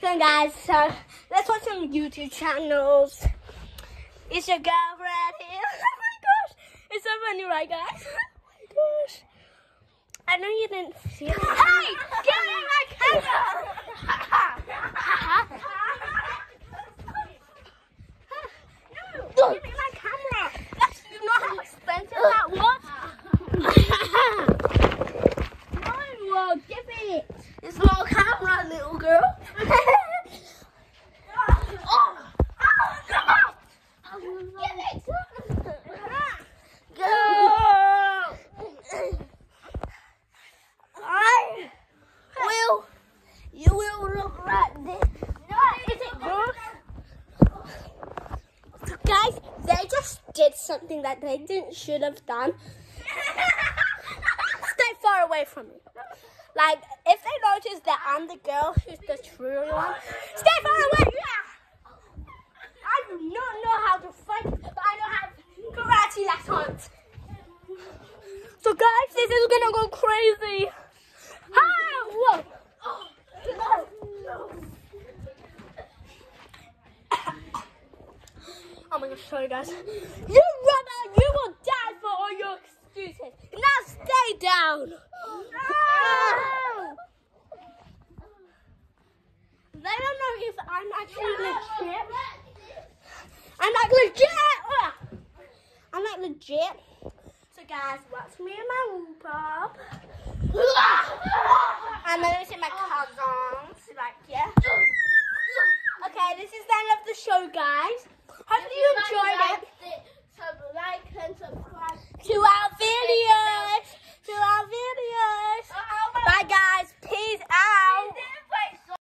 So guys, so let's watch some YouTube channels. It's your girl right here. Oh my gosh. It's so funny, right guys? Oh my gosh. I know you didn't see it. Hey! Give me my camera! no! Give me my camera! That's, you know how expensive that was? no, well, give it! It's my camera, little girl. oh! Go! I will. You will look right there. Is it good? Guys, they just did something that they didn't should have done. Stay far away from me. Like if they notice that I'm the girl who's the true one, stay far away. I do not know how to fight, but I know how to karate lessons. So guys, this is gonna go crazy. Oh my gosh, sorry guys. You run you will die for all your excuses. Now stay down. Ah. They don't know if I'm actually legit. I'm not legit. I'm not legit. So guys, watch me and my whoop up. And then I see my cousins. Like, yeah. Okay, this is the end of the show, guys. Hope you enjoyed it. So like and subscribe. To our videos. To our videos. Bye, guys.